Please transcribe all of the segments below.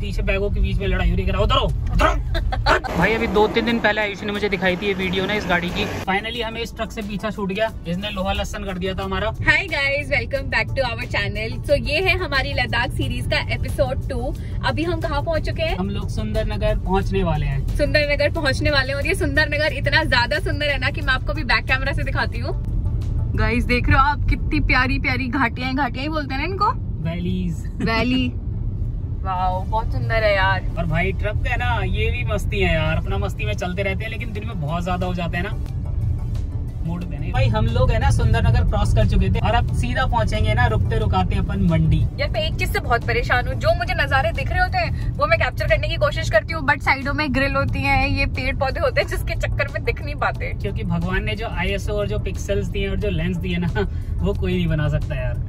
पीछे बैगों के बीच में लड़ाई हो रही है। उधर उधर भाई अभी दो तीन दिन पहले आयुष ने मुझे दिखाई थी ये वीडियो ना इस गाड़ी की। फाइनली हमें इस ट्रक से पीछा छूट गया जिसने लोहा लसन कर दिया था हमारा। Hi guys welcome back to our channel so ये है हमारी लद्दाख सीरीज़ का एपिसोड टू अभी हम कहाँ पहुँच चुके हैं? हम लोग सुंदर नगर पहुँचने वाले हैं। सुंदर नगर पहुँचने वाले हैं। और ये सुंदर नगर इतना ज़्यादा सुंदर है ना कि मैं आपको भी बैक कैमरा से दिखाती हूँ। गाइस देख रहे हो आप कितनी प्यारी प्यारी घाटिया घाटिया ही बोलते हैं ना इनको? वैलीज वैली बहुत सुंदर है यार। और भाई ट्रक है ना ये भी मस्ती है यार अपना मस्ती में चलते रहते हैं लेकिन दिन में बहुत ज़्यादा हो जाते हैं ना। मूड पे नहीं। भाई हम लोग है ना सुंदर नगर क्रॉस कर चुके थे और अब सीधा पहुँचेंगे ना रुकते रुकाते अपन मंडी। यार मैं एक चीज़ से बहुत परेशान हूँ। जो मुझे नजारे दिख रहे होते हैं वो मैं कैप्चर करने की कोशिश करती हूँ बट साइडों में ग्रिल होती है ये पेड़ पौधे होते हैं जिसके चक्कर में दिख नहीं पाते। क्योंकि भगवान ने जो आईएसओ और जो पिक्सल्स दिए और जो लेंस दिए ना वो कोई नहीं बना सकता यार।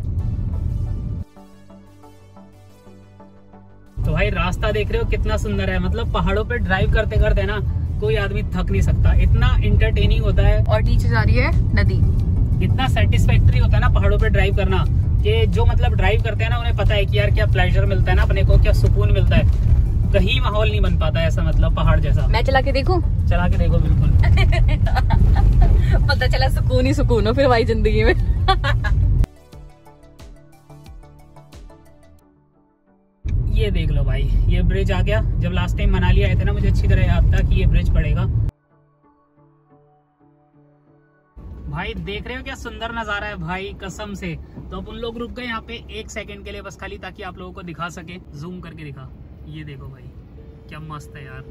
तो भाई रास्ता देख रहे हो कितना सुंदर है। मतलब पहाड़ों पे ड्राइव करते करते ना कोई आदमी थक नहीं सकता। इतना इंटरटेनिंग होता है। और नीचे जा रही है नदी। इतना सेटिस्फैक्ट्री होता है ना पहाड़ों पे ड्राइव करना कि जो मतलब ड्राइव करते हैं ना उन्हें पता है कि यार क्या प्लेजर मिलता है ना अपने को क्या सुकून मिलता है। कहीं माहौल नहीं बन पाता ऐसा मतलब पहाड़ जैसा। मैं चला के देखूँ? चला के देखो बिल्कुल। पता चला सुकून ही सुकून हो फिर भाई ज़िंदगी में। ये देख लो भाई, ये ब्रिज आ गया। जब लास्ट टाइम मनाली आए थे ना, मुझे अच्छी तरह याद था कि ये ब्रिज पड़ेगा। भाई, देख रहे हो क्या सुंदर नज़ारा है भाई, कसम से। तो अब उन लोग रुक गए यहाँ पे एक सेकंड के लिए बस खाली, ताकि आप लोगों को दिखा सके। जूम करके दिखा। ये देखो भाई, क्या मस्त है यार।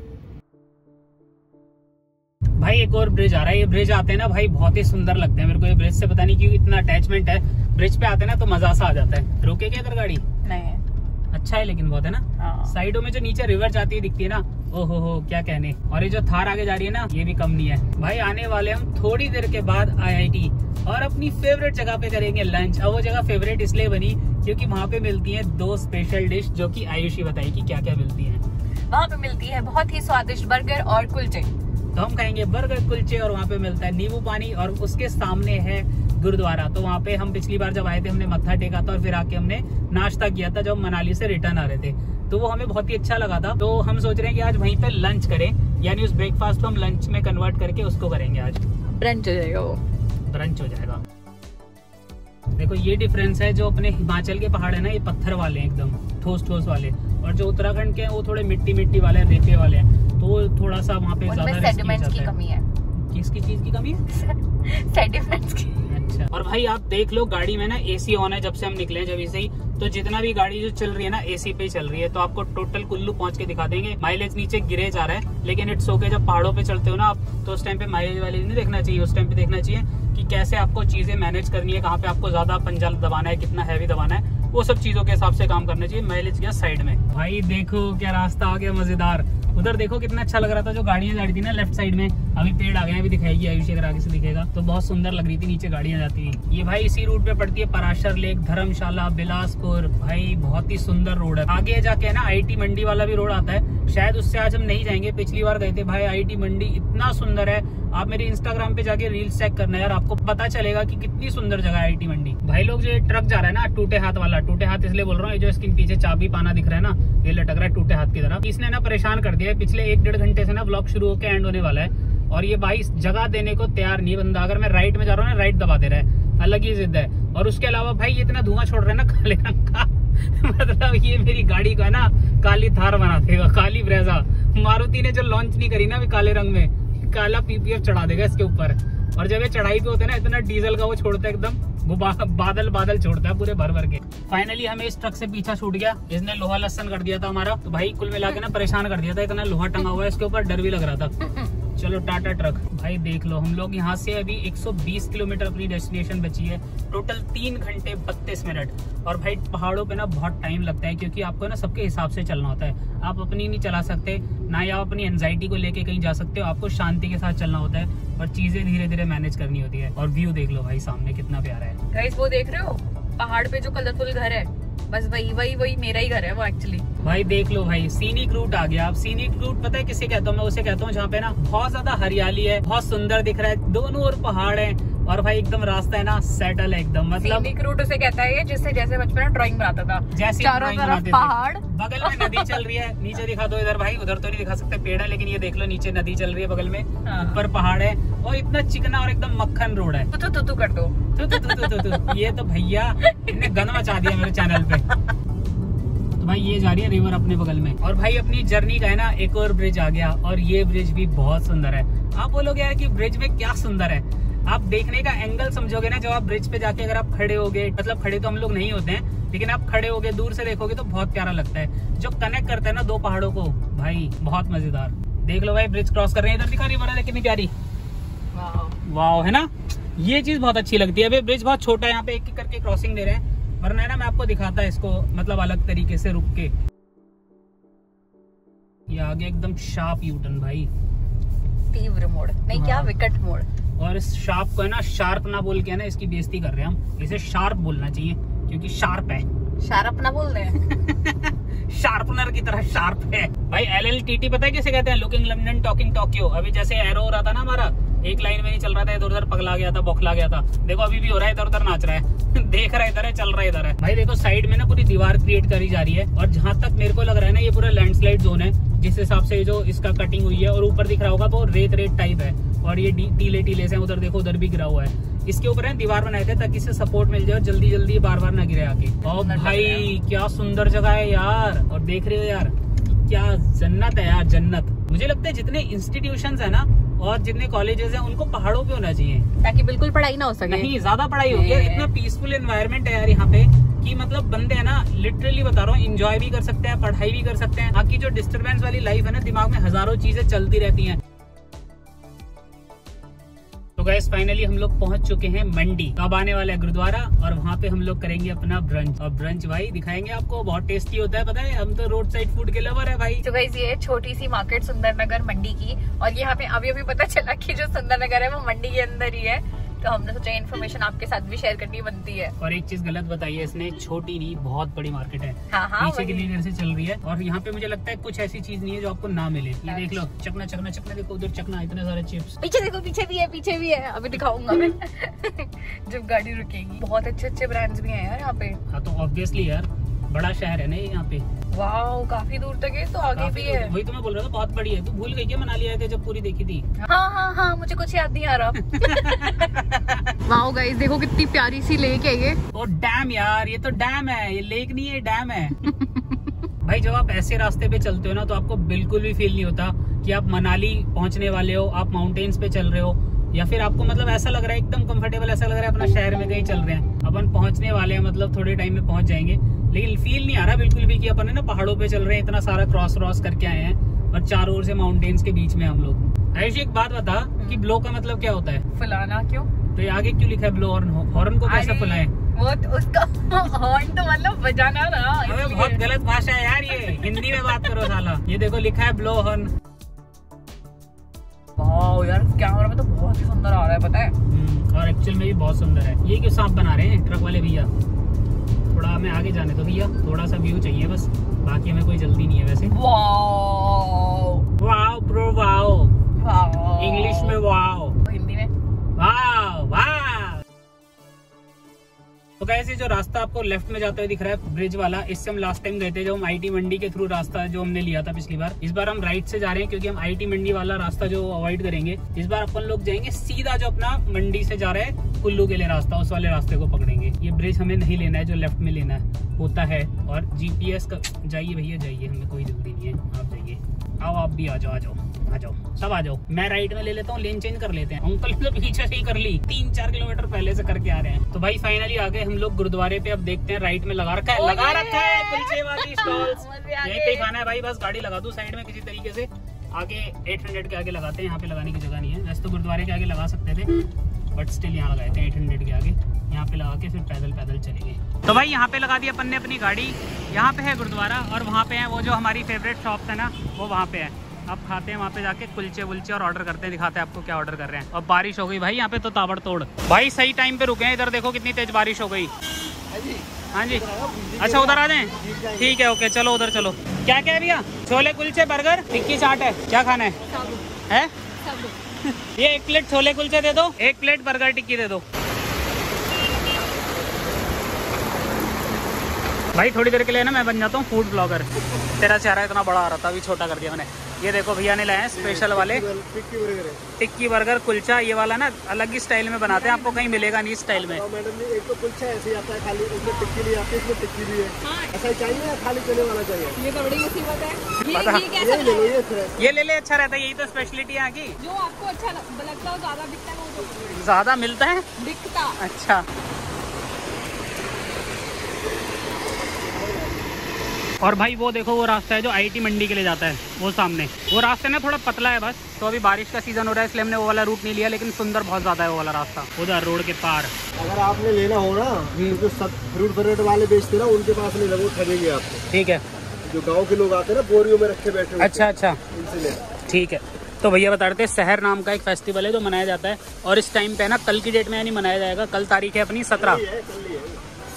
भाई, एक और ब्रिज आ रहा है। ये ब्रिज आते हैं ना भाई, बहुत ही सुंदर लगते हैं। मेरे को ये ब्रिज से पता नहीं क्यों इतना अटैचमेंट है। ब्रिज पे आते हैं ना तो मज़ा सा आ जाता है। रोके क्या अगर गाड़ी? नहीं। अच्छा है लेकिन बहुत है ना। हाँ। साइडों में जो नीचे रिवर जाती है दिखती है ना ओ हो क्या कहने। और ये जो थार आगे जा रही है ना ये भी कम नहीं है। भाई आने वाले हम थोड़ी देर के बाद आईआईटी और अपनी फेवरेट जगह पे करेंगे लंच अब वो जगह फेवरेट इसलिए बनी क्योंकि वहाँ पे मिलती है दो स्पेशल डिश जो कि आयुषी बताएगी क्या क्या मिलती है। वहाँ पे मिलती है बहुत ही स्वादिष्ट बर्गर और कुलचे। तो हम खाएँगे बर्गर कुलचे और वहाँ पे मिलता है नींबू पानी और उसके सामने है गुरुद्वारा। तो वहाँ पे हम पिछली बार जब आए थे हमने मत्था टेका था और फिर आके हमने नाश्ता किया था जब मनाली से रिटर्न आ रहे थे। तो वो हमें बहुत ही अच्छा लगा था। तो हम सोच रहे हैं कि आज वहीं पे लंच करें यानी उस ब्रेकफास्ट को हम लंच में कन्वर्ट करके उसको करेंगे आज। ब्रंच हो जाएगा वो। ब्रंच हो जाएगा। देखो ये डिफरेंस है जो अपने हिमाचल के पहाड़ है ना ये पत्थर वाले हैं एकदम ठोस ठोस वाले। और जो उत्तराखंड के हैं वो थोड़े मिट्टी मिट्टी वाले हैं रेते वाले हैं। तो थोड़ा सा वहाँ पे ज़्यादा की कमी है। किसकी चीज़ की कमी है? सेडिमेंट्स की। अच्छा। और भाई आप देख लो गाड़ी में ना एसी ऑन है जब से हम निकले हैं जब से ही। तो जितना भी गाड़ी जो चल रही है ना एसी पे चल रही है। तो आपको टोटल कुल्लू पहुँच के दिखा देंगे। माइलेज नीचे गिरे जा रहा है लेकिन इट्स ओके जब पहाड़ों पे चलते हो ना आप तो उस टाइम पे माइलेज वाइलेज नहीं देखना चाहिए। उस टाइम पे देखना चाहिए कि कैसे आपको चीज़ें मैनेज करनी है कहाँ पे आपको ज़्यादा पंजा दबाना है कितना हैवी दबाना है। वो सब चीज़ों के हिसाब से काम करना चाहिए माइलेज गया साइड में। भाई देखो क्या रास्ता आ गया मज़ेदार। उधर देखो कितना अच्छा लग रहा था, जो गाड़ियाँ जा रही थी ना लेफ़्ट साइड में। अभी पेड़ आ भी अभी दिखाएगी, आयुष अगर आगे से दिखेगा। तो बहुत सुंदर लग रही थी, नीचे गाड़ियाँ जाती थी ये भाई इसी रूट पे पड़ती है, पराशर लेक धर्मशाला, बिलासपुर। भाई, बहुत ही सुंदर रोड है। आगे जाके है ना आईटी मंडी वाला भी रोड आता है शायद उससे आज हम नहीं जाएँगे। पिछली बार गए थे भाई आईटी मंडी, इतना सुंदर है। आप मेरे इंस्टाग्राम पे जाके रील्स चेक करना यार, आपको पता चलेगा कि कितनी सुंदर जगह है आईटी मंडी। भाई लोग जो ये ट्रक जा रहा है ना, टूटे हाथ वाला, टूटे हाथ इसलिए बोल रहा हूँ जो इसके पीछे चाबी पाना दिख रहा है ना, ये लटक रहा है टूटे हाथ की तरफ़ इसने ना परेशान कर दिया है, पिछले एक डेढ़ घंटे से ना ब्लॉग शुरू होकर एंड होने वाला है। और ये भाई जगह देने को तैयार नहीं बंदा। अगर मैं राइट में जा रहा हूँ ना राइट दबा दे रहा है। अलग ही जिद है। और उसके अलावा भाई ये इतना धुआँ छोड़ रहा है ना, काले रंग का। मतलब ये मेरी गाड़ी को ना काली थार बना देगा, काली ब्रेजा मारुति ने जो लॉन्च नहीं करी ना अभी काले रंग में, काला पीपीएफ चढ़ा देगा इसके ऊपर। और जब ये चढ़ाई पे होते हैं ना, इतना डीजल का वो छोड़ता है एकदम, वो बादल बादल छोड़ता है पूरे भर भर के। फाइनली हमें इस ट्रक से पीछा छूट गया, इसने लोहा लसन कर दिया था हमारा। तो भाई कुल मिला के ना परेशान कर दिया था, इतना लोहा टंगा हुआ है, इसके ऊपर डर भी लग रहा था। चलो टाटा ट्रक भाई, देख लो, हम लोग यहाँ से अभी 120 किलोमीटर अपनी डेस्टिनेशन बची है। टोटल तीन घंटे बत्तीस मिनट। और भाई, पहाड़ों पे ना बहुत टाइम लगता है, क्योंकि आपको ना सबके हिसाब से चलना होता है। आप अपनी नहीं चला सकते, ना ही आप अपनी एनजाइटी को लेके कहीं जा सकते हो, आपको शांति के साथ चलना होता है, और चीज़ें धीरे धीरे मैनेज करनी होती है। और व्यू देख लो भाई, सामने कितना प्यारा है। वो देख रहे हो? पहाड़ पे जो कलरफुल घर है, बस वही वही वही मेरा ही घर है वो एक्चुअली भाई देख लो भाई सीनिक रूट आ गया। आप सीनिक रूट पता है किसे कहता हूँ? मैं उसे कहता हूँ जहाँ पे ना बहुत ज़्यादा हरियाली है बहुत सुंदर दिख रहा है दोनों ओर पहाड़ है और भाई एकदम रास्ता है ना सेटल है एकदम मतलब सीनिक रूट उसे कहता है ये जिससे जैसे बचपन में ड्राइंग बनाता था। जैसे चारों तरफ़ पहाड़। बगल में नदी चल रही है नीचे दिखा दो इधर भाई उधर तो नहीं दिखा सकते पेड़ है लेकिन ये देख लो नीचे नदी चल रही है बगल में हाँ। ऊपर पहाड़ है और इतना चिकना और एकदम मक्खन रोड है। तू तू तू तू कर दो। तु, तु, तु। ये तो भैया इनने गन मचा दिया मेरे चैनल पे। तो भाई ये जा रही है रिवर अपने बगल में। और भाई अपनी जर्नी का है ना एक और ब्रिज आ गया और ये ब्रिज भी बहुत सुंदर है। आप बोलोगे यार कि ब्रिज में क्या सुंदर है? आप देखने का एंगल समझोगे ना जब आप ब्रिज पे जाके अगर आप खड़े होगे मतलब खड़े तो हम लोग नहीं होते हैं लेकिन आप खड़े होगे दूर से देखोगे तो बहुत प्यारा लगता है। जो कनेक्ट करता है ना दो पहाड़ों को भाई बहुत मज़ेदार। देख लो भाई ब्रिज क्रॉस कर रहे हैं इधर दिखा रिवर है कितनी प्यारी। वाह है ना? ये चीज़ बहुत अच्छी लगती है। अभी ब्रिज बहुत छोटा है यहाँ पे एक एक करके क्रॉसिंग दे रहे हैं। वरना है ना मैं आपको दिखाता है इसको मतलब अलग तरीके से रुक के। ये आगे एकदम शार्प यूटर्न भाई। तीव्र मोड़ नहीं क्या हाँ। विकट मोड़। और इस शार्प को है ना शार्प ना बोल के है ना इसकी बेइज्जती कर रहे हैं हम। इसे शार्प बोलना चाहिए क्योंकि शार्प है। शार्प ना बोल रहे शार्पनर की तरह शार्प है। भाई एल एल टी टी पता है किसे कहते हैं? लुकिंग लंडन टॉकिंग टोक्यो अभी जैसे एरो हो रहा था ना हमारा एक लाइन में नहीं चल रहा था इधर उधर पगला गया था बौखला गया था। देखो अभी भी हो रहा है इधर उधर नाच रहा है। देख रहा है इधर है चल रहा है इधर है। भाई देखो साइड में ना पूरी दीवार क्रिएट करी जा रही है और जहाँ तक मेरे को लग रहा है ना ये पूरा लैंडस्लाइड जोन है। जिस हिसाब से जो इसका कटिंग हुई है और ऊपर दिख रहा होगा वो रेत रेत टाइप है। और ये टीले टीले से उधर देखो उधर भी गिरा हुआ है। इसके ऊपर है दीवार बनाए थे ताकि इसे सपोर्ट मिल जाए और जल्दी जल्दी बार बार ना गिरे आके और भाई क्या सुंदर जगह है यार। और देख रहे हो यार क्या जन्नत है यार जन्नत। मुझे लगता है जितने इंस्टीट्यूशन है ना और जितने कॉलेजेस हैं उनको पहाड़ों पे होना चाहिए। ताकि बिल्कुल पढ़ाई ना हो सके। नहीं ज़्यादा पढ़ाई होगी इतना पीसफुल एनवायरनमेंट है यार यहाँ पे कि मतलब बंदे है ना लिटरली बता रहा हूँ इंजॉय भी कर सकते हैं पढ़ाई भी कर सकते हैं। बाकी जो डिस्टर्बेंस वाली लाइफ है ना दिमाग में हज़ारों चीज़ें चलती रहती हैं। गैस फाइनली हम लोग पहुँच चुके हैं मंडी। अब आने वाला है गुरुद्वारा? और वहाँ पे हम लोग करेंगे अपना ब्रंच और ब्रंच भाई, दिखाएँगे आपको, बहुत टेस्टी होता है, पता है? हम तो रोड साइड फ़ूड के लवर है भाई। तो गैस ये छोटी सी मार्केट सुंदर नगर मंडी की। और यहाँ पे अभी अभी पता चला की जो सुंदर नगर है, वो मंडी के अंदर ही है। तो हमने सोचा इन्फॉर्मेशन आपके साथ भी शेयर करनी बनती है। और एक चीज़ गलत बताई है इसने छोटी नहीं बहुत बड़ी मार्केट है। हाँ हाँ पीछे। कितनी से चल रही है और यहाँ पे मुझे लगता है कुछ ऐसी चीज़ नहीं है जो आपको ना मिले। ये देख लो। चकना चकना चकना देखो उधर चकना इतने सारे चिप्स पीछे देखो पीछे भी है पीछे भी है। अभी दिखाऊँगा मैं। जब गाड़ी रुकेगी। बहुत अच्छे अच्छे ब्रांड्स भी है यार यहाँ पे। हाँ तो ऑब्वियसली यार बड़ा शहर है ना यहाँ पे। वाह काफ़ी दूर तक है तो आगे भी है। वही तो मैं बोल रहा था बहुत बड़ी है। तू भूल गई क्या? मनाली आए थे जब पूरी देखी थी। हाँ हाँ हाँ मुझे कुछ याद नहीं आ रहा। वाह गाइस देखो कितनी प्यारी सी लेक है ये। ओ डैम यार ये तो डैम है ये लेक नहीं है डैम है। भाई जब आप ऐसे रास्ते पे चलते हो ना तो आपको बिल्कुल भी फील नहीं होता कि आप मनाली पहुँचने वाले हो आप माउंटेन्स पे चल रहे हो। या फिर आपको मतलब ऐसा लग रहा है एकदम कंफर्टेबल ऐसा लग रहा है अपना शहर में कहीं चल रहे हैं। अपन पहुँचने वाले हैं मतलब थोड़े टाइम में पहुँच जाएँगे। लेकिन फील नहीं आ रहा बिल्कुल भी कि अपन है ना पहाड़ों पे चल रहे हैं इतना सारा क्रॉस क्रॉस करके आए हैं और चारों ओर से माउंटेन्स के बीच में हम लोग। आयुषी एक बात बता कि ब्लो का मतलब क्या होता है? फुलाना क्यों? तो ये आगे क्यों लिखा है ब्लो हॉर्न हॉर्न को कैसे फुलाए? वो तो उसका हॉर्न तो मतलब बजाना अबे बहुत गलत भाषा है यार ये। हिंदी में बात करो साला। ये देखो लिखा है ब्लो हॉर्न वाह यार कैमरा में तो बहुत ही सुंदर आ रहा है पता है? हम्म, और एक्चुअल में भी बहुत सुंदर है। ये क्यों सांप बना रहे हैं? ट्रक वाले भैया। थोड़ा हमें आगे जाने तो भैया। थोड़ा सा व्यू चाहिए बस। बाकी हमें कोई जल्दी नहीं है वैसे। Wow wow bro wow English में वाओ तो कैसे जो रास्ता आपको लेफ़्ट में जाते हुए दिख रहा है ब्रिज वाला, इससे हम लास्ट टाइम गए थे जो हम आईटी मंडी के थ्रू रास्ता जो हमने लिया था पिछली बार। इस बार हम राइट से जा रहे हैं क्योंकि हम आईटी मंडी वाला रास्ता जो अवॉइड करेंगे, इस बार अपन लोग जाएँगे सीधा जो अपना मंडी से जा रहे हैं, कुल्लू के लिए रास्ता, उस वाले रास्ते को पकड़ेंगे। ये ब्रिज हमें नहीं लेना है, जो लेफ़्ट में लेना है, होता है। और जीपीएस का, जाइए भैया, जाइए, हमें कोई ज़रूरी नहीं है, आप जाइए। आओ, आप भी आ जाओ आ जाओ। आ जाओ सब आ जाओ। मैं राइट में ले लेता हूँ लेन चेंज कर लेते हैं। अंकल ने तो पीछे से ही कर ली। तीन चार किलोमीटर पहले से करके आ रहे हैं। तो भाई फाइनली आ गए हम लोग गुरुद्वारे पे। अब देखते हैं राइट में लगा रखा है। लगा रखा है कुलचे वाली स्टॉल्स यही कहीं खाना है भाई। बस गाड़ी लगा दूँ साइड में किसी तरीके से। आगे 800 के आगे लगाते हैं। यहाँ पे लगाने की जगह नहीं है। वैसे तो गुरुद्वारे के आगे लगा सकते थे बट स्टिल यहाँ लगाए थे 800 के आगे। यहाँ पे लगा के फिर पैदल पैदल चलेंगे तो भाई यहाँ पे लगा दी अपन ने अपनी गाड़ी। यहाँ पे है गुरुद्वारा और वहाँ पे है वो जो हमारी फेवरेट शॉप्स है ना वो वहाँ पे है। अब खाते हैं वहाँ पे जाके कुलचे वुलचे और ऑर्डर करते हैं दिखाते हैं आपको क्या ऑर्डर कर रहे हैं। और बारिश हो गई भाई यहाँ पे तो ताबड़तोड़। भाई सही टाइम पे रुके हैं इधर देखो कितनी तेज बारिश हो गई। हाँ जी। अच्छा उधर आ जाए? ठीक है ओके चलो उधर चलो। क्या क्या है? भैया छोले कुलचे बर्गर टिक्की चाट है। क्या खाना है? है? ये एक प्लेट छोले कुलचे दे दो एक प्लेट बर्गर टिक्की दे दो। भाई थोड़ी देर के लिए ना मैं बन जाता हूँ फ़ूड ब्लॉगर तेरा चेहरा इतना बड़ा आ रहा था अभी छोटा कर दिया मैंने। ये देखो भैया ने लाए हैं स्पेशल वाले। टिक्की बर्गर है टिक्की बर्गर कुलचा ये वाला ना अलग ही स्टाइल में बनाते हैं आपको कहीं मिलेगा नहीं इस स्टाइल में। मैडम एक तो कुलचा ऐसे आता है खाली उसमें टिक्की नहीं आती इसमें टिक्की भी है। हाँ। ऐसा चाहिए या खाली चने वाला चाहिए? ये तो बड़ी मुसीबत है। ये ये ये ले लो ये ले ले अच्छा रहता है यही तो स्पेशलिटी यहाँ की। जो आपको अच्छा लगता हो ज़्यादा बिकता है तो। ज़्यादा मिलता है? बिकता। अच्छा। और भाई वो देखो वो रास्ता है जो आईटी मंडी के लिए जाता है वो सामने। वो रास्ता ना थोड़ा पतला है बस तो अभी बारिश का सीज़न हो रहा है इसलिए हमने वो वाला रूट नहीं लिया लेकिन सुंदर बहुत ज़्यादा है वो वाला रास्ता उधर रोड के पार। अगर आपने लेना हो ना तो सब फ्रूट फ्रूट वाले बेचते ना उनके पास नहीं लगो ठगेंगे आपको। ठीक है। जो गाँव के लोग आते हैं ना बोरियो में रखे बैठे अच्छा अच्छा। ठीक है। तो भैया बता रहे थे शहर नाम का एक फेस्टिवल है जो मनाया जाता है और इस टाइम पे ना कल की डेट में नहीं मनाया जाएगा कल तारीख है अपनी सत्रह।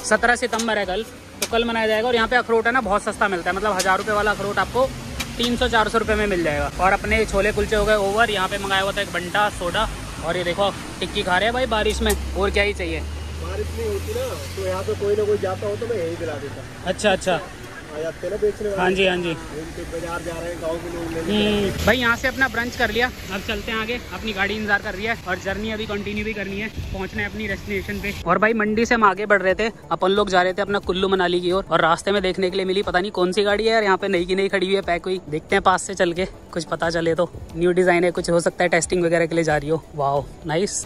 सत्रह सितंबर है कल। तो कल मनाया जाएगा और यहाँ पे अखरोट है ना बहुत सस्ता मिलता है। मतलब हज़ार रुपये वाला अखरोट आपको तीन सौ चार सौ रुपये में मिल जाएगा। और अपने छोले कुलचे हो गए ओवर यहाँ पे मंगाया हुआ था एक बंटा सोडा और ये देखो टिक्की खा रहे हैं भाई बारिश में और क्या ही चाहिए? बारिश नहीं होती ना तो यहाँ पे कोई ना कोई जाता हो तो मैं यही दिला देता। अच्छा अच्छा। आ ना बेचने हाँ जी हाँ जी। बाज़ार जा रहे हैं गाँव के लोग भाई यहाँ से अपना ब्रंच कर लिया। अब चलते हैं आगे। अपनी गाड़ी इंतज़ार कर रही है और जर्नी अभी कंटिन्यू भी करनी है। पहुँचना है अपनी डेस्टिनेशन पे। और भाई मंडी से हम आगे बढ़ रहे थे। अपन लोग जा रहे थे अपना कुल्लू मनाली की ओर। और रास्ते में देखने के लिए मिली पता नहीं कौन सी गाड़ी है यार। यहाँ पे नई की नई खड़ी हुई है पैक हुई। देखते हैं पास से चल के। कुछ पता चले तो। न्यू डिज़ाइन है कुछ हो सकता है टेस्टिंग वगैरह के लिए जा रही हो। वाह नाइस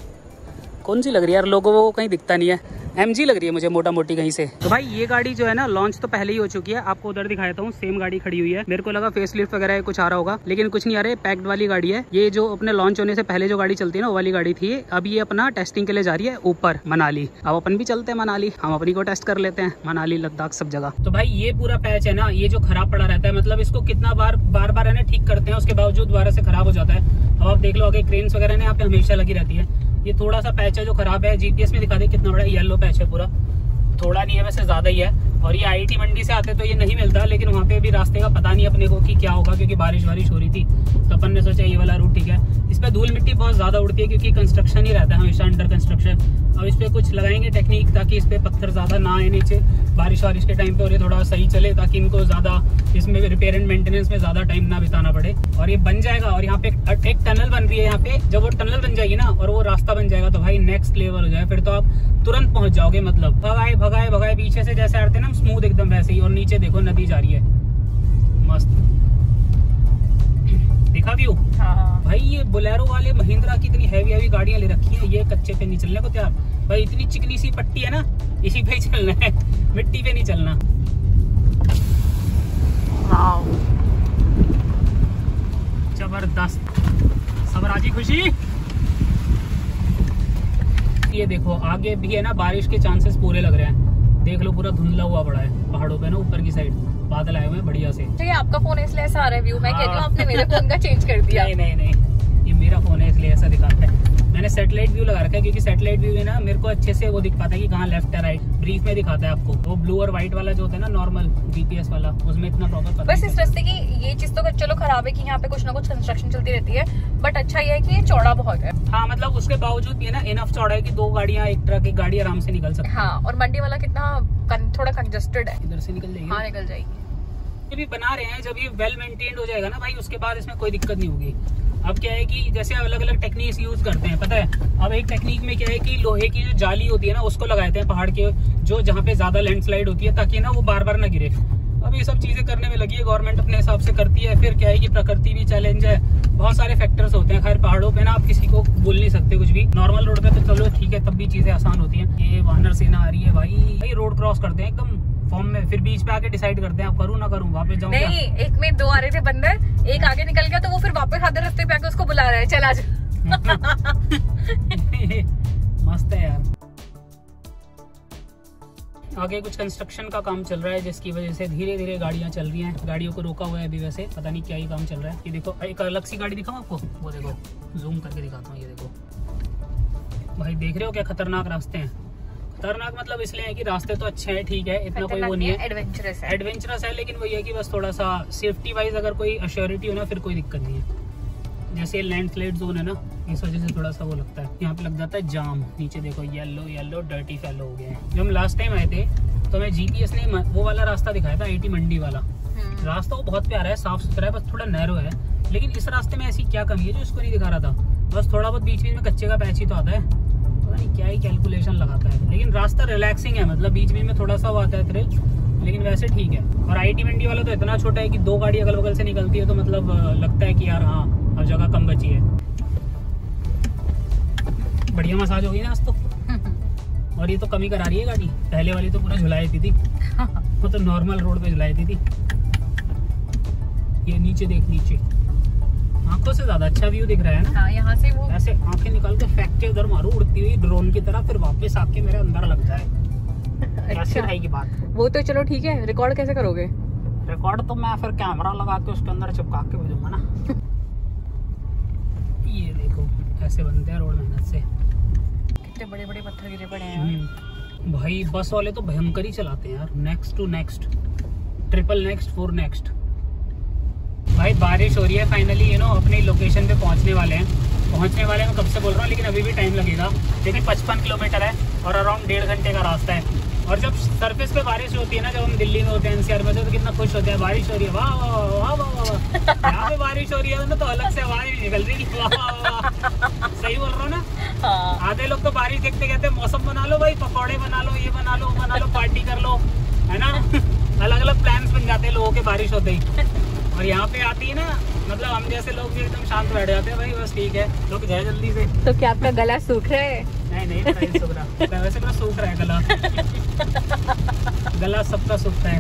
कौन सी लग रही है यार? लोगों को कहीं दिखता नहीं है। एमजी लग रही है मुझे मोटा मोटी कहीं से। तो भाई ये गाड़ी जो है ना लॉन्च तो पहले ही हो चुकी है। आपको उधर दिखाया हूँ सेम गाड़ी खड़ी हुई है। मेरे को लगा फेस लिफ्ट वगैरह कुछ आ रहा होगा लेकिन कुछ नहीं आ रहा है पैक्ड वाली गाड़ी है। ये जो अपने लॉन्च होने से पहले जो गाड़ी चलती है ना वो वाली गाड़ी थी। अब ये अपना टेस्टिंग के लिए जा रही है ऊपर मनाली। अब अपन भी चलते हैं मनाली। हम अपनी को टेस्ट कर लेते हैं मनाली लद्दाख सब जगह। तो भाई ये पूरा पैच है ना ये जो खराब पड़ा रहता है मतलब इसको कितना बार बार बार है ना ठीक करते हैं उसके बावजूद दोबारा से खराब हो जाता है। अब आप देख लो आगे क्रेन्स वगैरह ना यहाँ पे हमेशा लगी रहती है। ये थोड़ा सा पैच है जो खराब है जीपीएस में दिखा दे कितना बड़ा येलो पैच है पूरा। थोड़ा नहीं है वैसे ज़्यादा ही है। और ये आईटी मंडी से आते तो ये नहीं मिलता लेकिन वहाँ पे भी रास्ते का पता नहीं अपने को कि क्या होगा क्योंकि बारिश वारिश हो रही थी। तो अपन ने सोचा ये वाला रूट ठीक है। इस पर धूल मिट्टी बहुत ज़्यादा उड़ती है क्योंकि कंस्ट्रक्शन ही रहता है हमेशा अंडर कंस्ट्रक्शन अब इस पे कुछ लगाएँगे टेक्निक ताकि इस पर पत्थर ज़्यादा ना आए नीचे बारिश वारिश के टाइम पर थोड़ा सही चले ताकि इनको ज़्यादा इसमें रिपेयर एंड मेंटेनेंस में ज़्यादा टाइम ना बिताना पड़े। और ये बन जाएगा और यहाँ पे एक, टनल बन रही है यहाँ पे। जब वो टनल बन जाएगी ना और वो रास्ता बन जाएगा तो भाई नेक्स्ट लेवल हो जाए फिर तो आप तुरंत पहुँच जाओगे मतलब। भगाए भगाए भगाए पीछे से जैसे आते ना स्मूथ एकदम वैसे ही और नीचे देखो नदी जा रही है। मस्त। दिखा व्यू? हाँ भाई ये बोलेरो वाले महिंद्रा की इतनी हैवी हैवी गाड़ियाँ ले रखी हैं ये कच्चे पे नहीं चलने को तैयार। भाई इतनी चिकनी सी पट्टी है ना इसी पे ही चलना है मिट्टी पे नहीं चलना। ज़बरदस्त। सबराजी खुशी? ये देखो आगे भी है ना बारिश के चांसेस पूरे लग रहे हैं। देख लो पूरा धुंधला हुआ पड़ा है पहाड़ों पे ना ऊपर की साइड बादल आए हुए हैं बढ़िया से। तो ये आपका फ़ोन है इसलिए ऐसा आ रहा है व्यू मैं कह रही हूँ हाँ। आपने मेरे फ़ोन का चेंज कर दिया। नहीं नहीं नहीं ये मेरा फ़ोन है इसलिए ऐसा दिखाता है। मैंने सेटेलाइट व्यू लगा रखा है क्योंकि सैटेलाइट व्यू है ना मेरे को अच्छे से वो दिख पाता है कि कहाँ लेफ़्ट है राइट ब्रीफ में दिखाता है आपको। वो ब्लू और व्हाइट वाला जो होता है ना नॉर्मल जीपीएस वाला उसमें इतना प्रॉपर पता बस इस रास्ते की ये चीज़ तो चलो खराब है कि यहाँ पे कुछ ना कुछ कंस्ट्रक्शन चलती रहती है बट अच्छा ये है कि ये चौड़ा बहुत है। हाँ मतलब उसके बावजूद भी है ना इनफ चौड़ा है कि दो गाड़ियाँ एक ट्रक एक गाड़ी आराम से निकल सकती हाँ। और मंडी वाला कितना थोड़ा कंजस्टेड है। है इधर से निकल जाएगी हाँ निकल जाएगी। भी बना रहे हैं जब ये वेल मेंटेन्ड हो जाएगा ना भाई उसके बाद इसमें कोई दिक्कत नहीं होगी। अब क्या है कि जैसे अलग अलग टेक्निक्स यूज़ करते हैं, पता है? अब एक टेक्निक में क्या है कि लोहे की जो जाली होती है ना, उसको लगाते हैं पहाड़ के, जो जहाँ पे ज़्यादा लैंडस्लाइड होती है, ताकि ना वो बार बार ना गिरे। अब ये सब चीज़ें करने में लगी है गवर्नमेंट अपने हिसाब से करती है, फिर क्या है कि प्रकृति भी चैलेंज है। बहुत सारे फैक्टर्स होते हैं, खैर पहाड़ों पे ना आप किसी को बोल नहीं सकते कुछ भी। नॉर्मल रोड पे तो चलो ठीक है, तब भी चीज़ें आसान होती हैं। ये वानर सेना आ रही है भाई। भाई रोड क्रॉस करते हैं एकदम। फॉर्म में फिर बीच पे आके डिसाइड करते हैं अब करूँ ना करूँ वापस जाऊँ क्या? नहीं एक में दो आ रहे थे बंदर एक आगे निकल गया तो वो फिर वापस आधे रास्ते पे आके उसको बुला रहा है चल आज मस्त है यार। आगे कुछ कंस्ट्रक्शन का काम चल रहा है जिसकी वजह से धीरे धीरे गाड़ियाँ चल रही हैं। गाड़ियों को रोका हुआ है अभी वैसे पता नहीं क्या ही काम चल रहा है। ये देखो एक अलग सी गाड़ी दिखाऊँ आपको? वो देखो जूम करके दिखाता हूँ ये देखो। भाई देख रहे हो क्या खतरनाक रास्ते हैं? खतरनाक मतलब इसलिए है कि रास्ते तो अच्छे हैं ठीक है इतना कोई वो नहीं है। एडवेंचरस है। एडवेंचरस है लेकिन वही है कि बस थोड़ा सा सेफ्टी वाइज अगर कोई अश्योरिटी हो ना फिर कोई दिक्कत नहीं है। जैसे लैंडस्लाइड जोन है ना इस वजह से थोड़ा सा वो लगता है। यहाँ पे लग जाता है जाम नीचे देखो येलो येलो डर्टी फैलो हो गए हैं। जब हम लास्ट टाइम आए थे तो हमें जीपीएस ने वो वाला रास्ता दिखाया था आईटी मंडी वाला। हम्म। रास्ता वो बहुत प्यारा है साफ़ सुथरा है बस थोड़ा नैरो है। लेकिन इस रास्ते में ऐसी क्या कमी है जो इसको नहीं दिखा रहा था? बस थोड़ा बहुत बीच बीच में कच्चे का पैच ही तो आता है। पता नहीं क्या ही कैलकुलेशन लगाता है। लेकिन रास्ता रिलैक्सिंग है मतलब बीच बीच में थोड़ा सा वो आता है थ्रिल लेकिन वैसे ठीक है। और आईटी मंडी वाला तो इतना छोटा है कि दो गाड़ी अगल बगल से निकलती है तो मतलब लगता है कि यार हाँ अब जगह कम बची है। बढ़िया मसाज होगी ना आज तो। और ये तो कमी करा रही है गाड़ी। पहले वाली तो पूरा झुलाई थी, थी। वो तो नॉर्मल रोड पे झुलाई थी, थी। ये नीचे देख नीचे। आँखों से ज़्यादा अच्छा व्यू दिख रहा है ना? हाँ यहाँ से वो ऐसे आँखें निकाल के फेंक के उधर मारू उड़ती हुई ड्रोन की तरह फिर वापस आके मेरे अंदर लग जाए कैसे अच्छा। रहेगी बात? वो तो चलो ठीक है रिकॉर्ड कैसे करोगे? रिकॉर्ड तो मैं फिर कैमरा लगा के उसके अंदर चिपका के भेजूँगा ना। ये देखो ऐसे बनते हैं रोड मेहनत से। कितने बड़े बड़े पत्थर गिरे पड़े हैं। हम्म। भाई बस वाले तो भयंकर ही चलाते हैं यार। Next two next triple next four next भाई बारिश हो रही है फाइनली यू नो अपनी लोकेशन पे पहुँचने वाले हैं। पहुँचने वाले हैं मैं कब से बोल रहा हूँ लेकिन अभी भी टाइम लगेगा। क्योंकि पचपन किलोमीटर है और अराउंड डेढ़ घंटे का रास्ता है। और जब सरफेस पे बारिश होती है ना जब हम दिल्ली में होते हैं एनसीआर में तो कितना खुश होते हैं बारिश हो रही है वाह वाह वाह वाह वाह वाह। यहाँ पे बारिश हो रही है ना तो अलग से आवाज़ भी निकल रही है वाह वाह वाह। सही बोल रहा हूँ ना? हाँ। आधे लोग तो बारिश देखते कहते हैं मौसम बना लो भाई पकौड़े बना लो ये बना लो वो बना लो पार्टी कर लो है ना? अलग अलग प्लान्स बन जाते हैं लोगों के बारिश होते ही। और यहाँ पे आती है ना मतलब हम जैसे लोग भी एकदम शांत बैठ जाते हैं भाई बस ठीक है लोग जाए जल्दी से। तो क्या आपका गला सूख रहा है? नहीं नहीं नहीं सूख रहा। वैसे मेरा सूख रहा है गला। गला सबका सूखता है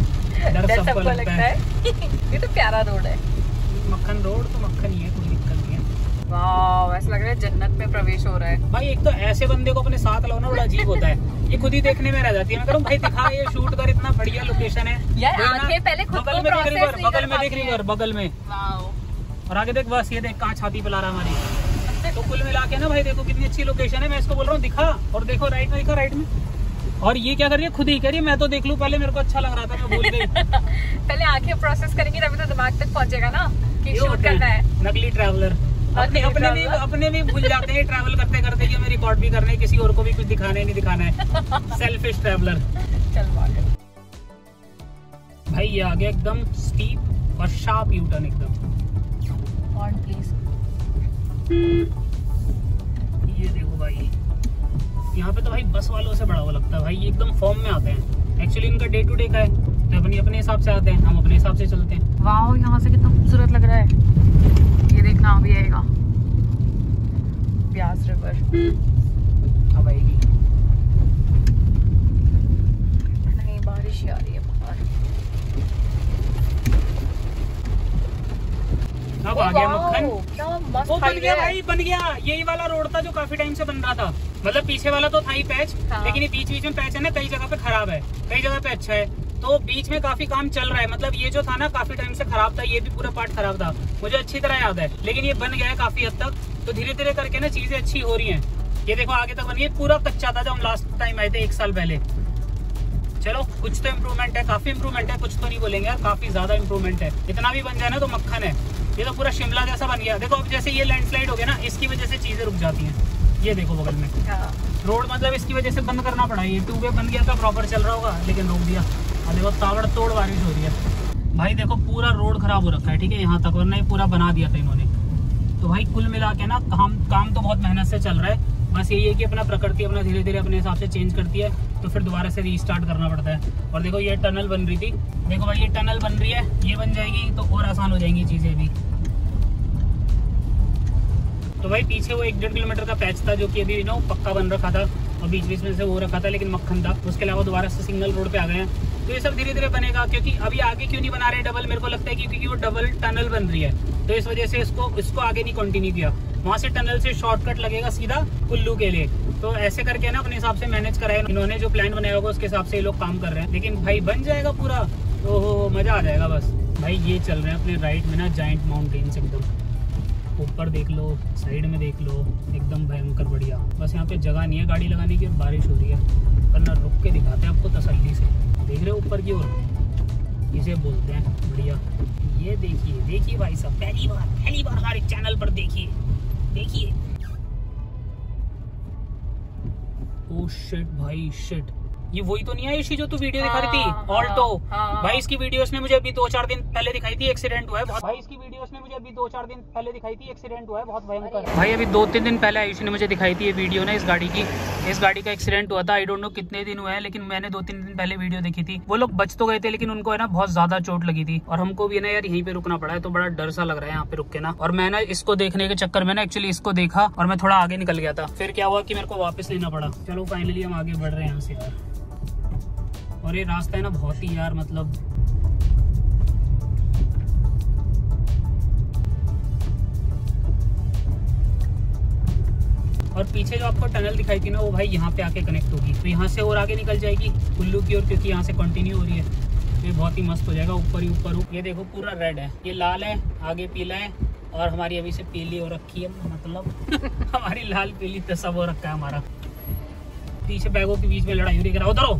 डर सबको लगता है। ये तो प्यारा रोड है। मक्खन रोड तो मक्खन ही है कोई दिक्कत नहीं है वाह ऐसा लग रहा है जन्नत में प्रवेश हो रहा है। भाई एक तो ऐसे बंदे को अपने साथ लाना बड़ा अजीब होता है। ये खुद ही देखने में रह जाती है। मैं करूँ भाई दिखा ये शूट कर इतना बढ़िया लोकेशन है। यार, आँखें पहले खुद बगल में देख रिवर बगल में देख रिवर। बगल में। और आगे देख बस ये देख कहाँ छाती पिला रहा हमारी। तो कुल मिला के ना भाई देखो कितनी अच्छी लोकेशन है। मैं इसको बोल रहा हूँ दिखा और देखो राइट में दिखा राइट में। और ये क्या कर रही है? खुद ही कह रही है मैं तो देख लू पहले मेरे को अच्छा लग रहा था मैं भूल गई। पहले आँखें प्रोसेस करेंगी तभी तो दिमाग तक पहुंचेगा ना कि शूट करना है। नकली ट्रैवलर अपने अपने भी अपने भी भूल जाते हैं ट्रैवल करते करते कि हमें रिकॉर्ड भी करना है किसी और को भी कुछ दिखाना है नहीं दिखाना है। सेल्फिश ट्रैवलर भाई ये आ गया एकदम स्टीप और शार्प यू टर्न एकदम। ऑन प्लीज़ ये देखो भाई। यहाँ पे तो भाई बस वालों से बड़ा हुआ लगता है। भाई ये एकदम फॉर्म में आते हैं। एक्चुअली इनका डे टू डे का है। तो अपनी अपने हिसाब से आते हैं हम अपने हिसाब से चलते हैं। वाह यहाँ से कितना खूबसूरत लग रहा है। देखना अभी आएगा। ब्यास रिवर अब आएगी। नहीं बारिश ही आ रही है बाहर। अब आ गया मक्खन। वो बन गया भाई बन गया। यही वाला रोड था जो काफ़ी टाइम से बन रहा था। मतलब पीछे वाला तो था ही पैच हाँ। लेकिन ये बीच बीच में पैच है ना कई जगह पे खराब है। कई जगह पे अच्छा है। तो बीच में काफ़ी काम चल रहा है। मतलब ये जो था ना काफ़ी टाइम से खराब था ये भी पूरा पार्ट खराब था। मुझे अच्छी तरह याद है। लेकिन ये बन गया है काफ़ी हद तक। तो धीरे धीरे करके ना चीज़ें अच्छी हो रही है। ये देखो आगे तक बन गई पूरा कच्चा था जब हम लास्ट टाइम आए थे एक साल पहले। चलो कुछ तो इम्प्रूवमेंट है। काफ़ी इम्प्रूवमेंट है कुछ तो नहीं बोलेंगे यार। काफ़ी ज़्यादा इम्प्रूवमेंट है। इतना भी बन जाए ना तो मक्खन है। ये तो पूरा शिमला जैसा बन गया। देखो अब जैसे ये लैंडस्लाइड हो गया ना इसकी वजह से चीज़ें रुक जाती हैं। ये देखो बगल में। रोड मतलब इसकी वजह से बंद करना पड़ा। ये टू वे बन गया था प्रॉपर चल रहा होगा लेकिन रोक दिया। और देखो ताबड़ तोड़ बारिश हो रही है। भाई देखो, पूरा रोड खराब हो रखा है, ठीक है, यहाँ तक, वरना ये पूरा बना दिया था इन्होंने। तो भाई कुल मिला के ना काम काम तो बहुत मेहनत से चल रहा है। बस यही है कि अपना प्रकृति अपना धीरे धीरे अपने हिसाब से चेंज करती है तो फिर दोबारा से रीस्टार्ट करना पड़ता है। और देखो, ये टनल बन रही थी। देखो भाई, ये टनल बन रही है, ये बन जाएगी तो और आसान हो जाएँगी चीज़ें भी। तो भाई, पीछे वो एक डेढ़ किलोमीटर का पैच था, जो कि अभी नो पक्का बन रखा था। और बीच बीच में से वो रखा था, लेकिन मक्खन था। उसके अलावा दोबारा से सिंगल रोड पे आ गए हैं। तो ये सब धीरे धीरे बनेगा, क्योंकि अभी आगे क्यों नहीं बना रहे डबल मेरे को लगता है क्योंकि वो डबल टनल बन रही है। तो इस वजह से इसको इसको आगे नहीं कंटिन्यू किया। वहाँ से टनल से शॉर्टकट लगेगा सीधा कुल्लू के लिए। तो ऐसे करके ना, अपने हिसाब से मैनेज कराए इन्होंने जो प्लान बनाया होगा, उसके हिसाब से ये लोग काम कर रहे हैं। लेकिन भाई बन जाएगा पूरा। तो मज़ा आ जाएगा बस। भाई ये चल रहे हैं अपने राइट में ना जाइंट माउंटेन्स एकदम। ऊपर देख लो, साइड में देख लो, एकदम भयंकर बढ़िया। बस यहाँ पे जगह नहीं है गाड़ी लगाने की और बारिश हो रही है। वरना रुक के दिखाते हैं आपको तसल्ली से। देख रहे हो ऊपर की ओर? इसे बोलते हैं बढ़िया। ये देखिए देखिए भाई साहब, पहली बार पहली बार हमारे चैनल पर देखिए। देखिए। ओ शिट भाई शिट ये वही तो नहीं है इसी जो तू वीडियो दिखा रही थी? हाँ, ऑल्टो हाँ। भाई इसकी वीडियोस ने मुझे अभी दो चार दिन पहले दिखाई थी एक्सीडेंट हुआ है बहुत। भाई इसकी वीडियोस ने मुझे अभी दो चार दिन पहले दिखाई थी एक्सीडेंट हुआ है बहुत भयंकर। भाई अभी दो तीन दिन पहले आयुष ने मुझे दिखाई थी ये वीडियो ना इस गाड़ी की। इस गाड़ी का एक्सीडेंट हुआ था आई डोंट नो कितने दिन हुए हैं लेकिन मैंने दो तीन दिन पहले वीडियो देखी थी। वो लोग बच तो गए थे लेकिन उनको है ना बहुत ज़्यादा चोट लगी थी। और हमको भी ना यार यहीं पे रुकना पड़ा है तो बड़ा डर सा लग रहा है यहाँ पे रुक के ना। और मैं ना इसको देखने के चक्कर में ना एक्चुअली इसको देखा और मैं थोड़ा आगे निकल गया था। फिर क्या हुआ कि मेरे को वापस लेना पड़ा। चलो फाइनली हम आगे बढ़ रहे हैं यहाँ से। और ये रास्ता है ना बहुत ही यार मतलब। और पीछे जो आपको टनल दिखाई थी ना, वो भाई यहाँ पे आके कनेक्ट होगी। तो यहाँ से और आगे निकल जाएगी कुल्लू की ओर, क्योंकि यहाँ से कंटिन्यू हो रही है। तो ये बहुत ही मस्त हो जाएगा, ऊपर ही ऊपर। ये देखो, पूरा रेड है। ये लाल है, आगे पीला है, और हमारी अभी से पीली हो रखी है मतलब। हमारी लाल पीली तो सब हो रखा है हमारा। पीछे बैगों के बीच में लड़ाई हो रही है। उधरो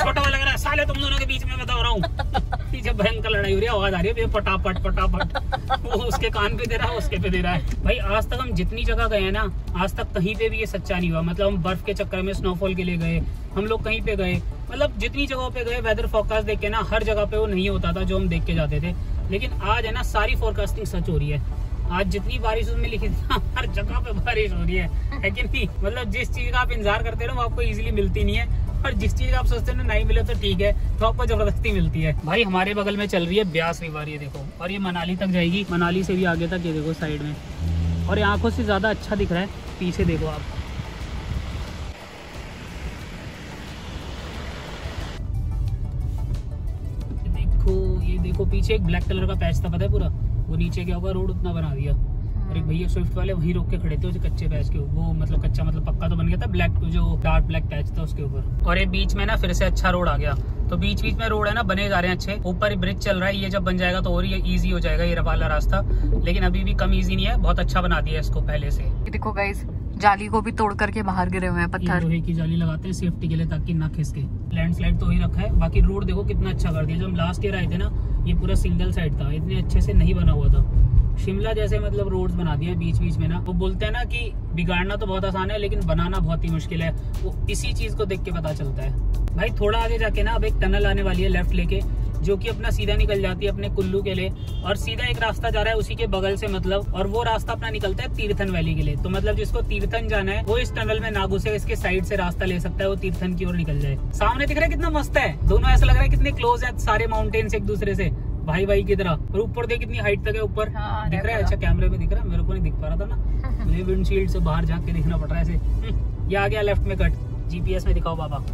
छोटा लग रहा है, साले, तुम दोनों के बीच में बता रहा हूँ। पीछे भयंकर लड़ाई हो रही है, आवाज़ आ रही है पटापट पटापट वो उसके कान पे दे रहा है, उसके पे दे रहा है। भाई, आज तक हम जितनी जगह गए हैं ना, आज तक कहीं पे भी ये सच्चा नहीं हुआ। मतलब हम बर्फ़ के चक्कर में स्नोफॉल के लिए गए, हम लोग कहीं पे गए। मतलब जितनी जगहों पे गए वेदर फोरकास्ट देख के ना, हर जगह पे वो नहीं होता था जो हम देख के जाते थे। लेकिन आज है ना, सारी फोरकास्टिंग सच हो रही है। आज जितनी बारिश उसमें लिखी थी, हर जगह पे बारिश हो रही है। कि नहीं? मतलब जिस चीज़ का आप इंतज़ार करते हो ना वो आपको इजीली मिलती नहीं है। और जिस चीज़ का आप सोचते हो नहीं मिले तो ठीक है तो आपको ज़बरदस्ती मिलती है। भाई, हमारे बगल में चल रही है ब्यास रिवर ये देखो। और ये मनाली तक जाएगी। मनाली से भी आगे तक, ये देखो, साइड में। और ये आँखों से ज़्यादा अच्छा दिख रहा है। पीछे देखो आप। देखो, ये देखो, पीछे एक ब्लैक कलर का पैच था, पता है पूरा? वो नीचे क्या होगा रोड उतना बना दिया। और एक भैया स्विफ्ट वाले वहीं रोक के खड़े थे उस कच्चे पैच के वो मतलब कच्चा मतलब पक्का तो बन गया था ब्लैक जो डार्क ब्लैक पैच था उसके ऊपर। और ये बीच में ना फिर से अच्छा रोड आ गया। तो बीच बीच में रोड है ना बने जा रहे हैं अच्छे। ऊपर ब्रिज चल रहा है ये जब बन जाएगा तो और ये ईजी हो जाएगा ये वाला रास्ता। लेकिन अभी भी कम ईजी नहीं है बहुत अच्छा बना दिया इसको पहले से। देखो गाइस जाली को भी तोड़ करके बाहर गिरे हुए हैं पत्थर। लोहे की जाली लगाते हैं सेफ्टी के लिए ताकि ना खिसके। लैंडस्लाइड तो ही रखा है बाकी रोड देखो कितना अच्छा कर दिया। जब हम लास्ट ईयर आए थे ना ये पूरा सिंगल साइड था, इतने अच्छे से नहीं बना हुआ था। शिमला जैसे मतलब रोड्स बना दिए बीच बीच में ना। वो बोलते हैं ना कि बिगाड़ना तो बहुत आसान है, लेकिन बनाना बहुत ही मुश्किल है। वो इसी चीज़ को देख के पता चलता है। भाई थोड़ा आगे जाके ना अब एक टनल आने वाली है लेफ़्ट लेके। जो कि अपना सीधा निकल जाती है अपने कुल्लू के लिए और सीधा एक रास्ता जा रहा है उसी के बगल से मतलब और वो रास्ता अपना निकलता है तीर्थन वैली के लिए। तो मतलब जिसको तीर्थन जाना है वो इस टनल में ना घुसे इसके साइड से रास्ता ले सकता है वो तीर्थन की ओर निकल जाए। सामने दिख रहा है कितना मस्त है। दोनों ऐसा लग रहा है कितने क्लोज है सारे माउंटेन्स एक दूसरे से। भाई भाई की तरह। और ऊपर देख कितनी हाइट तक है ऊपर। हाँ, दिख रहा है? अच्छा कैमरे में दिख रहा है? मेरे को नहीं दिख पा रहा था ना। मुझे विंडशील्ड से बाहर झाँक के देखना पड़ रहा है ऐसे। ये आ गया लेफ़्ट में कट जीपीएस में दिखाओ बाबा।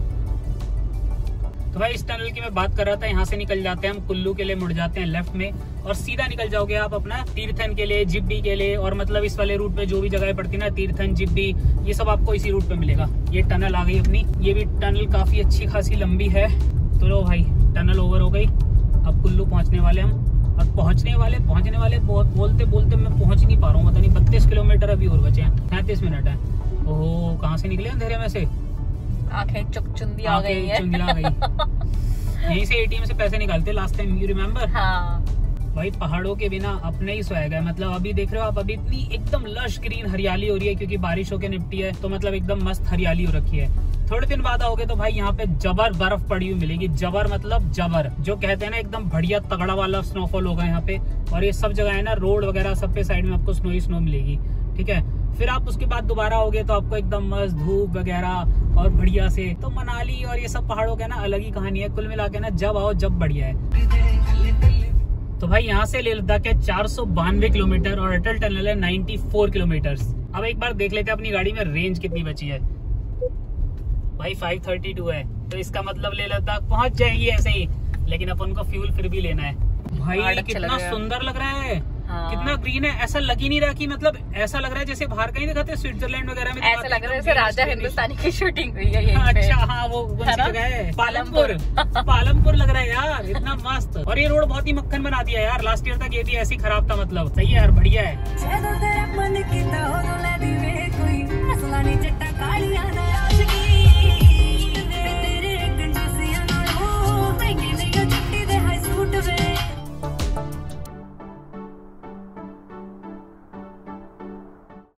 तो भाई इस टनल की मैं बात कर रहा था, यहाँ से निकल जाते हैं हम, कुल्लू के लिए मुड़ जाते हैं लेफ़्ट में, और सीधा निकल जाओगे आप अपना तीर्थन के लिए, जिब्बी के लिए, और मतलब इस वाले रूट पे जो भी जगह पड़ती है ना, तीर्थन, जिब्बी, ये सब आपको इसी रूट पे मिलेगा। ये टनल आ गई अपनी, ये भी टनल काफ़ी अच्छी खासी लंबी है। तो लो भाई टनल ओवर हो गई। अब कुल्लू पहुँचने वाले हम। और पहुँचने वाले पहुँचने वाले बहुत, बोलते बोलते मैं पहुँच नहीं पा रहा हूँ, पता नहीं, बत्तीस किलोमीटर अभी और बचे हैं, तैतीस मिनट है। ओहो, कहाँ से निकले अंधेरे में से? आँखें चुकचुंदी आ गई है। चुंगिया गई। यहीं से एटीएम से पैसे निकालते लास्ट टाइम यू रिमेम्बर हाँ। भाई पहाड़ों के बिना अपने ही स्वैग है। मतलब अभी देख रहे हो आप अभी इतनी एकदम लश ग्रीन हरियाली हो रही है क्योंकि बारिश होके निपटी है तो मतलब एकदम मस्त हरियाली हो रखी है। थोड़े दिन बाद आओगे तो भाई यहाँ पे जबर बर्फ़ पड़ी हुई मिलेगी। जबर मतलब जबर जो कहते हैं ना एकदम बढ़िया तगड़ा वाला स्नोफॉल होगा यहाँ पे। और ये सब जगह है ना रोड वगैरह सब पे साइड में आपको स्नो ही स्नो मिलेगी। ठीक है? फिर आप उसके बाद दोबारा आओगे तो आपको एकदम मस्त धूप वगैरह और बढ़िया से। तो मनाली और ये सब पहाड़ों का ना अलग ही कहानी है। कुल मिला के ना जब आओ जब बढ़िया है। तो भाई यहाँ से ले लद्दाख है चार सौ बानवे किलोमीटर और अटल टनल है 94 किलोमीटर अब एक बार देख लेते हैं अपनी गाड़ी में रेंज कितनी बची है। भाई 532 है। तो इसका मतलब ले लद्दाख पहुँच जाएगी ऐसे ही। लेकिन अपन को फ्यूल फिर भी लेना है। भाई कितना सुंदर लग रहा है। कितना हाँ। ग्रीन है? ऐसा लग ही नहीं रहा कि मतलब ऐसा लग रहा है जैसे बाहर कहीं दिखाते स्विट्जरलैंड वगैरह में ऐसा लग रहा है राजा हिंदुस्तानी की शूटिंग हुई है अच्छा हाँ वो जगह है? पालमपुर। पालमपुर। लग रहा है यार इतना मस्त। और ये रोड बहुत ही मक्खन बना दिया यार लास्ट ईयर तक ये भी ऐसी खराब था मतलब। सही है यार बढ़िया है।